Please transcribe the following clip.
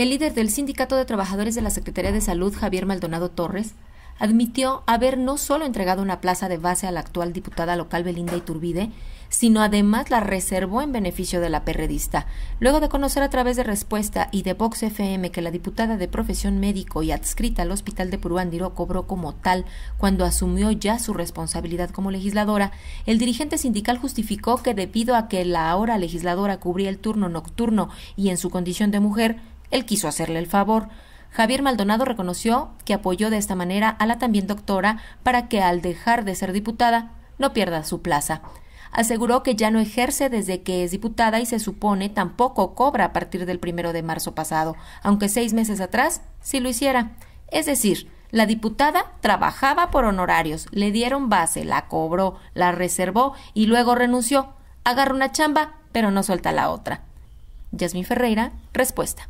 El líder del Sindicato de Trabajadores de la Secretaría de Salud, Javier Maldonado Torres, admitió haber no solo entregado una plaza de base a la actual diputada local Belinda Iturbide, sino además la reservó en beneficio de la perredista. Luego de conocer a través de respuesta y de Vox FM que la diputada de profesión médico y adscrita al Hospital de Puruándiro cobró como tal cuando asumió ya su responsabilidad como legisladora, el dirigente sindical justificó que debido a que la ahora legisladora cubría el turno nocturno y en su condición de mujer, él quiso hacerle el favor. Javier Maldonado reconoció que apoyó de esta manera a la también doctora para que al dejar de ser diputada no pierda su plaza. Aseguró que ya no ejerce desde que es diputada y se supone tampoco cobra a partir del primero de marzo pasado, aunque seis meses atrás sí lo hiciera. Es decir, la diputada trabajaba por honorarios, le dieron base, la cobró, la reservó y luego renunció. Agarra una chamba, pero no suelta la otra. Yasmín Ferreira, respuesta.